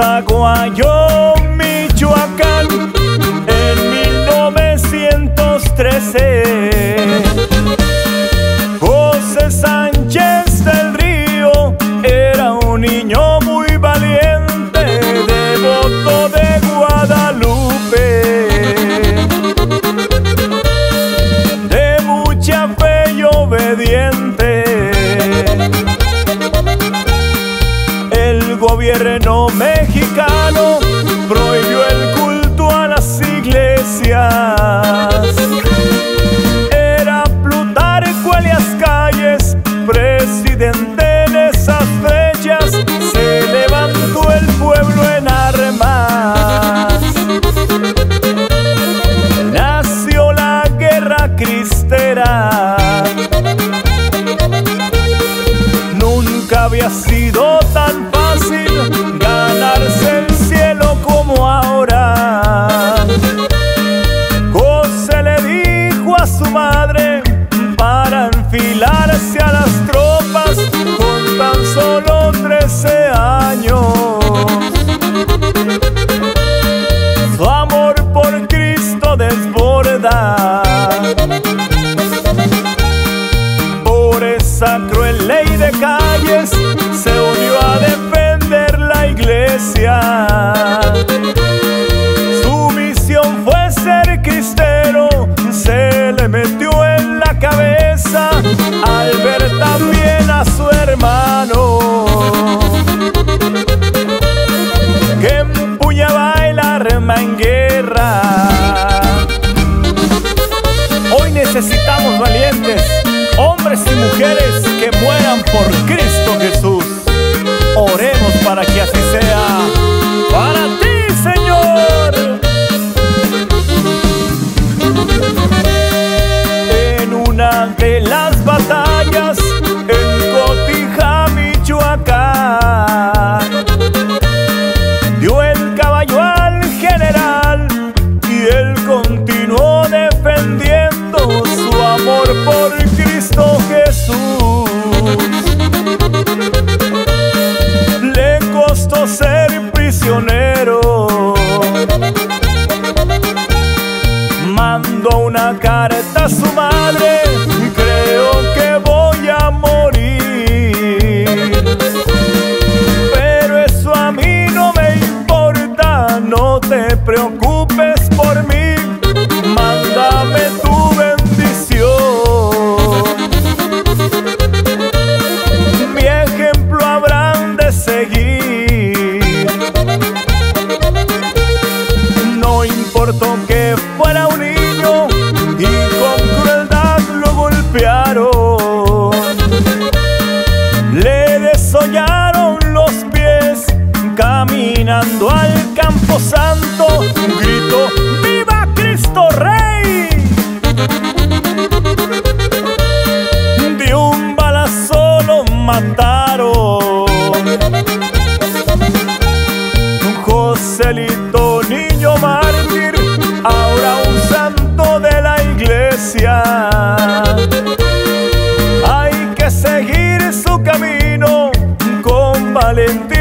Zaguayo, Michoacán, en 1913. José Sánchez del Río era un niño muy valiente, devoto de Guadalupe, de mucha fe y obediente. Gobierno mexicano prohibió el culto a las iglesias. Era Plutarco Elias Calles, presidente en esas fechas. Se levantó el pueblo en armas. Nació la guerra cristera. Nunca había sido tan fácil ley de calles se unió a defender la iglesia. Su misión fue ser cristero, se le metió en la cabeza al ver también a su hermano que empuñaba el arma por Cristo Jesús. Costó ser prisionero. Mandó una carta a su madre, Que fuera un niño y con crueldad lo golpearon. Le desollaron los pies caminando al campo santo. Gritó, ¡Viva Cristo Rey! De un balazo lo mataron. Joselito, niño mártir, valentía